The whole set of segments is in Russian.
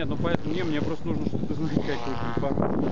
нет, ну поэтому мне, мне просто нужно что-то знать, какой-то информацию.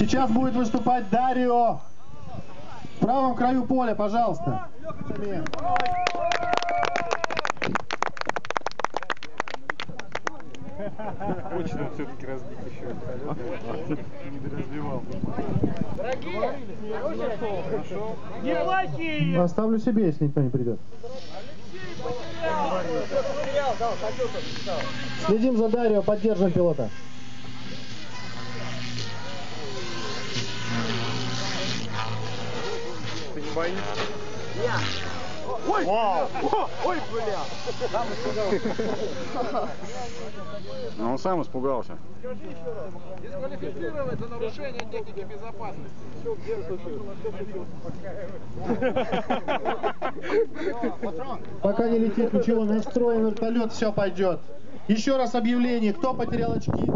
Сейчас будет выступать Дарио. В правом краю поля, пожалуйста. Хочется все-таки разбить еще. Не разбивал. Не плати! Оставлю себе, если никто не придет. Следим за Дарио, поддержим пилота. Не боишься? Ой! Ой, бля! Ну, он сам испугался. Дисквалифицировать за нарушение техники безопасности. Пока не летит ничего, настроен вертолет, все пойдет. Еще раз объявление, кто потерял очки?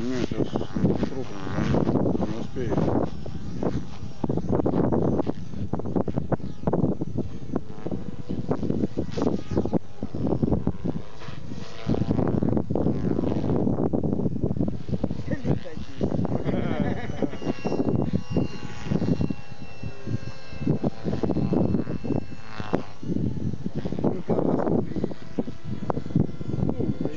Нет, сейчас трудно, не успею.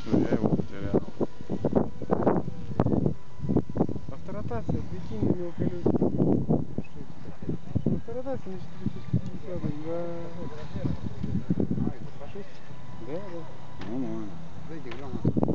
Все, я его потерял. Авторотация бикини мелколесник. Авторотация на 450 на... А, да, да. Ну, ну. Дайте грамоту.